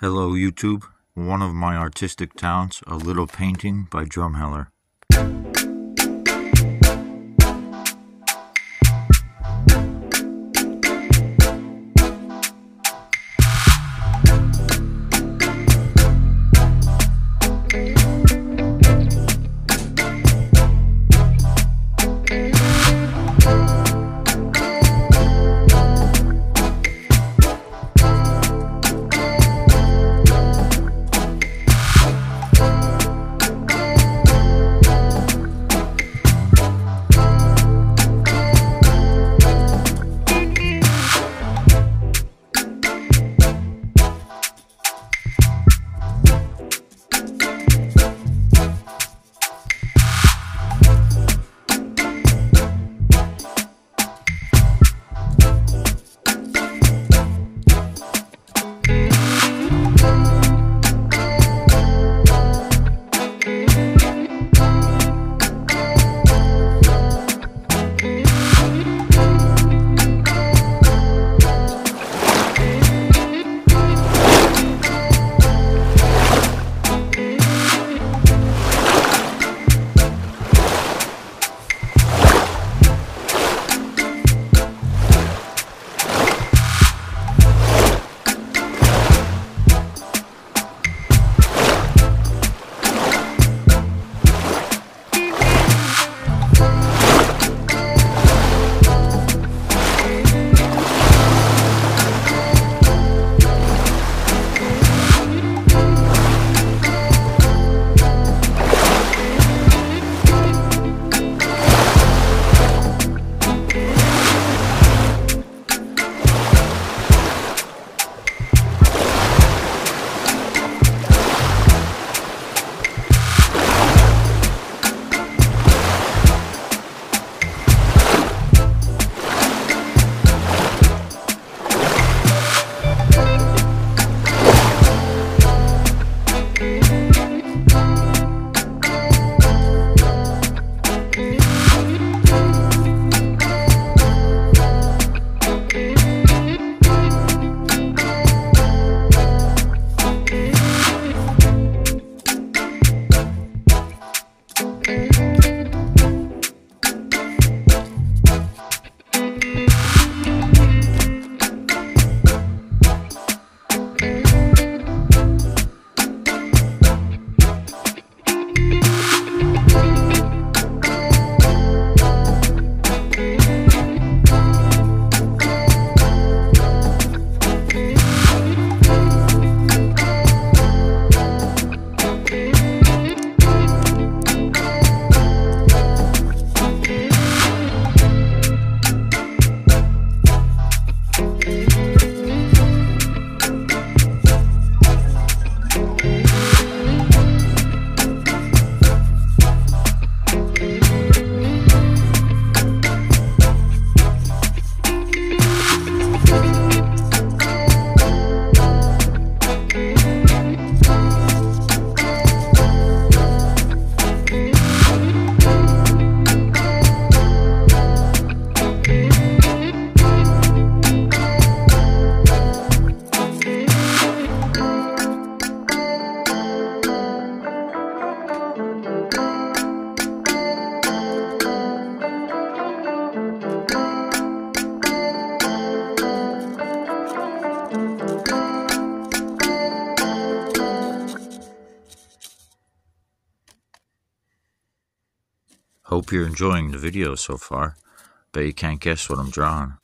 Hello, YouTube. One of my artistic talents, a little painting by Drumheller. Hope you're enjoying the video so far. Bet you can't guess what I'm drawing.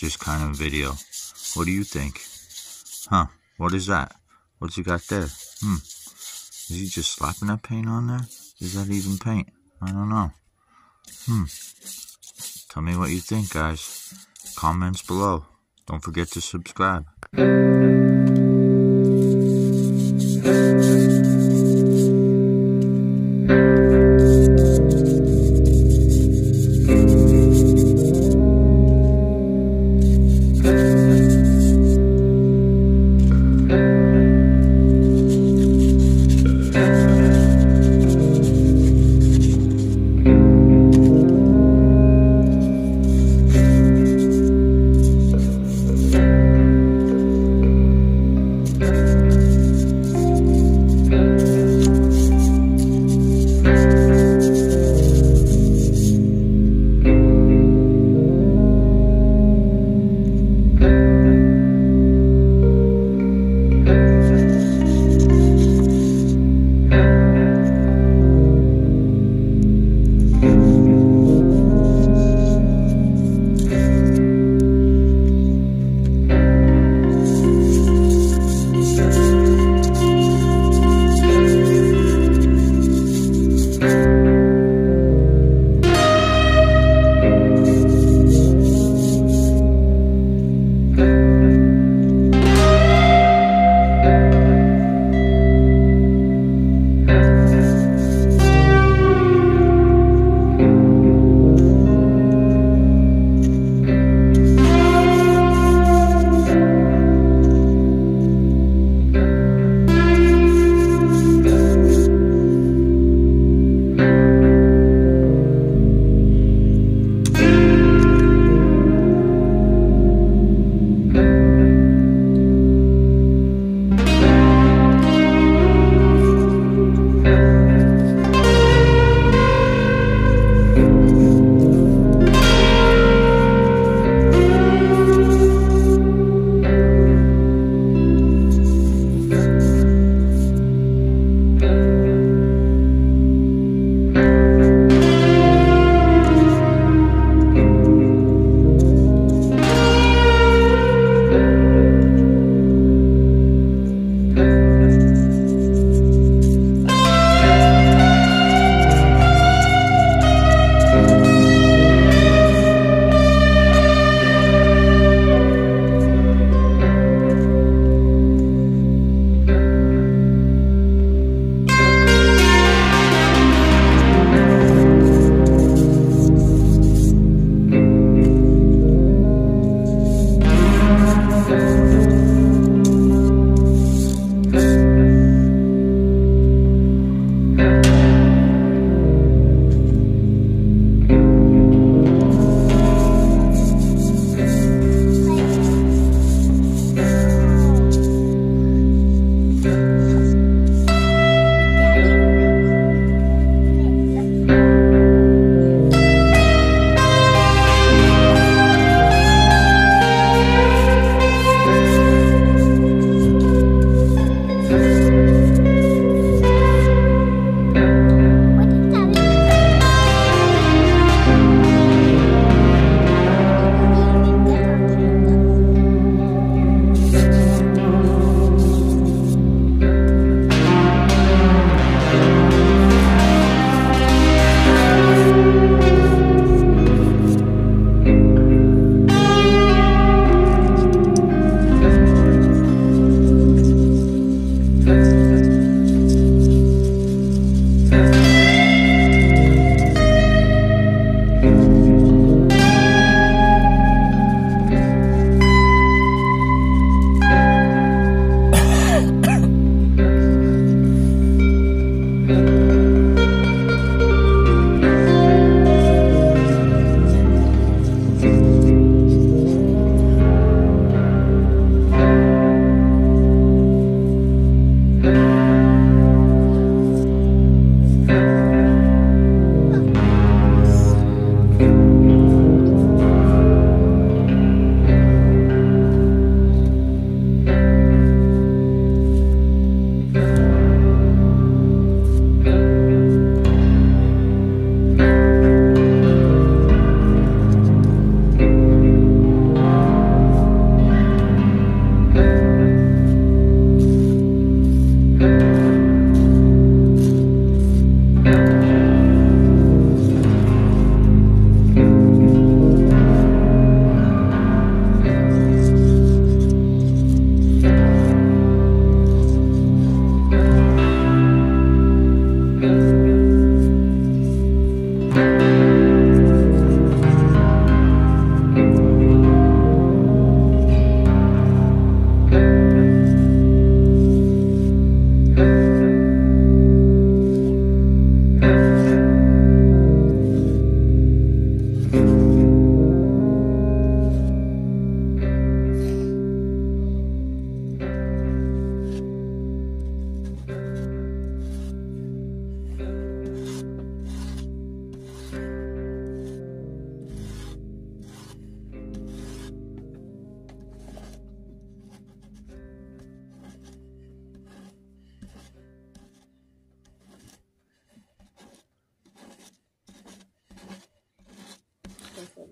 This kind of video. What do you think? Huh, what is that? What's he got there? Hmm, is he just slapping that paint on there? Is that even paint? I don't know. Hmm, tell me what you think, guys. Comments below. Don't forget to subscribe.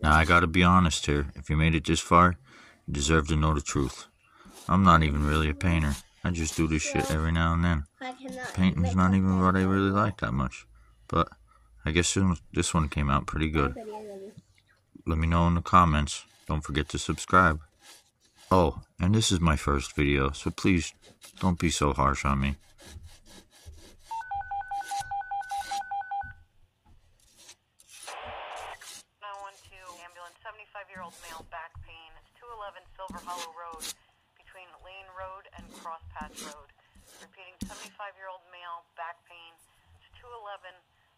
Now, I gotta be honest here. If you made it this far, you deserve to know the truth. I'm not even really a painter. I just do this shit every now and then. Painting's not even what I really like that much. But I guess this one came out pretty good. Let me know in the comments. Don't forget to subscribe. Oh, and this is my first video, so please don't be so harsh on me. 75-year-old male back pain. It's 211 Silver Hollow Road between Lane Road and Cross Patch Road. Repeating, 75-year-old male back pain. It's 211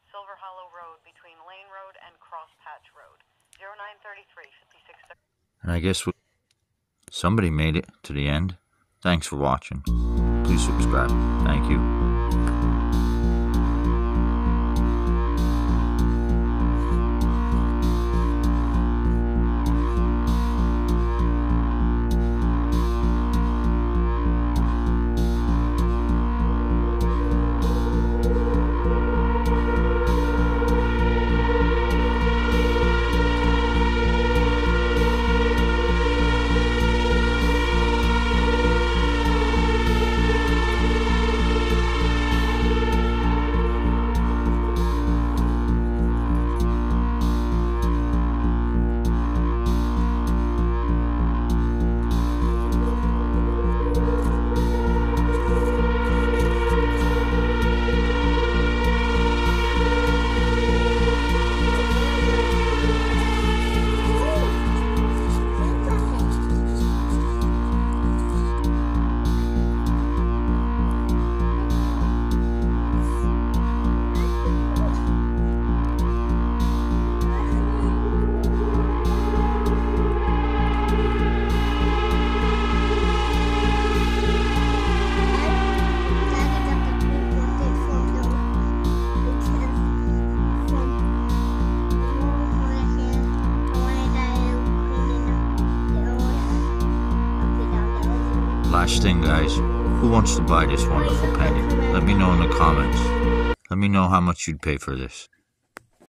Silver Hollow Road between Lane Road and Cross Patch Road. 0933 56. And I guess somebody made it to the end. Thanks for watching. Please subscribe. Thank you. Wants to buy this wonderful painting? Let me know in the comments. Let me know how much you'd pay for this.